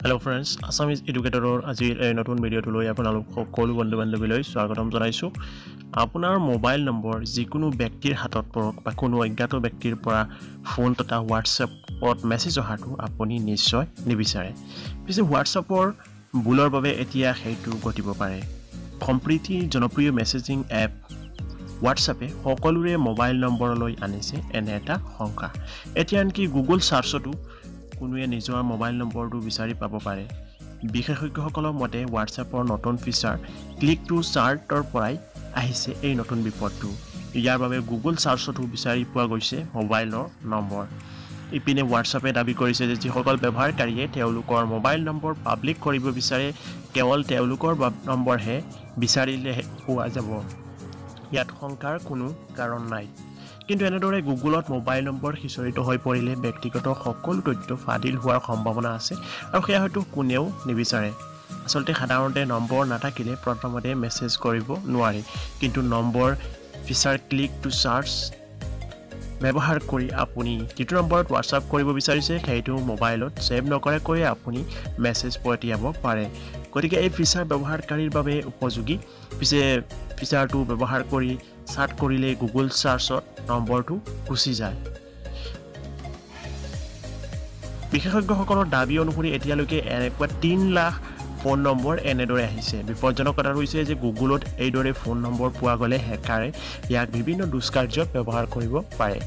Hello friends Assamese এডুকেটৰৰ আজিৰ এই নতুন ভিডিঅ'টোলৈ আপোনালোক সকলো বন্ধু বান্ধৱীলৈ স্বাগতম জনাইছোঁ আপোনাৰ মোবাইল নম্বৰ যিকোনো ব্যক্তিৰ হাতত পৰক বা কোনো অজ্ঞাত ব্যক্তিৰ পৰা ফোন তথা হোৱাটছএপত মেছেজ অহাটো আপুনি নিশ্চয় নিবিচাৰে পিছে হোৱাটছএপৰ ভুলৰ বাবে এতিয়া সেইটো ঘটিব পাৰে সম্প্ৰীতি জনপ্ৰিয় মেছেজিং এপ হোৱাটছএপে সকলোৰে মোবাইল নম্বৰলৈ আনিছে এনে এটা শংকা এতিয়া আনকি গুগল ছাৰ্চতো কোনোৱে নিজৰ মোবাইল নম্বৰটো বিচাৰি পাব পাৰে। বিশেষজ্ঞসকলৰ মতে হোৱাটছএপৰ নতুন ফিচাৰ ক্লিক টু চাৰ্টৰ পৰাই আহিছে এই নতুন বিপদটো। ইয়াৰ বাবে গুগল ছাৰ্চতো বিচাৰি পোৱা গৈছে মোবাইলৰ নম্বৰ। ইপিনে হোৱাটছএপে দাবী কৰিছে যে যিসকল ব্যৱহাৰকাৰীয়ে তেওঁলোকৰ মোবাইল নম্বৰ পাব্লিক কৰিব বিচাৰে কেৱল তেওঁলোকৰ নম্বৰহে বিচাৰিলে পোৱা যাব। ইয়াত শংকাৰ কোনো কাৰণ নাই। কিন্তু এনেদৰে গুগলত মোবাইল নম্বৰ সিঁচৰিত হৈ পৰিলে ব্যক্তিগত সকলো তথ্য ফাদিল হোৱাৰ সম্ভাৱনা আছে আৰু সেয়া হয়তো কোনেও নিবিচাৰে। আচলতে সাধাৰণতে নম্বৰ নাথাকিলে প্ৰথমতে মেছেজ কৰিব নোৱাৰি কিন্তু number feature click to search ব্যৱহাৰ কৰি আপুনি যিটো নম্বৰত হোৱাটছআপ কৰিব বিচাৰিছে সেইটো মোবাইলত ছেভ নকৰাকৈয়ে আপুনি মেছেজ পঠিয়াব পাৰে। গতিকে এই ফিচাৰ ব্যৱহাৰকাৰীৰ বাবে উপযোগী। পিছে ফিচাৰটো ব্যৱহাৰ কৰি চাৰ্ট কৰিলে গুগল চাৰ্চত নম্বৰটো গুচি যায়। বিশেষজ্ঞসকলৰ দাবী অনুসৰি এতিয়ালৈকে এনেকুৱা তিনি লাখ ফোন নম্বৰ এনেদৰে আহিছে। বিপদজনক কথা হৈছে যে গুগলত এইদৰে ফোন নম্বৰ পোৱা গ'লে হেকাৰে ইয়াক বিভিন্ন দুষ্কাৰ্যত ব্যৱহাৰ কৰিব পাৰে।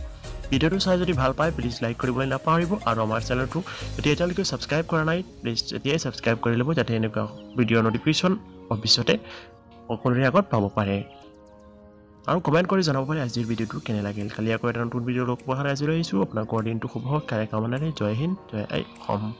ভিডিঅ'টো চাই যদি ভাল পায় প্লিজ লাইক কৰিবলৈ নাপাহৰিব আৰু আমাৰ চেনেলটো যদি এতিয়ালৈকে ছাবস্ক্ৰাইব কৰা নাই প্লিজ এতিয়াই ছাবস্ক্ৰাইব কৰি ল'ব যাতে এনেকুৱা ভিডিঅ'ৰ নটিফিকেশ্যন ভৱিষ্যতে সকলোৰে আগত পাব পাৰে। আৰু কমেণ্ট কৰি জনাব পাৰে আজিৰ ভিডিঅ'টো কেনে লাগিল। কালি আকৌ এটা নতুন ভিডিঅ' লগ পোৱা আজিলৈ আহিছোঁ। আপোনাৰ দিনটো শুভ কাৰে কামনাৰে জয় হিন্দ জয় আই অসম।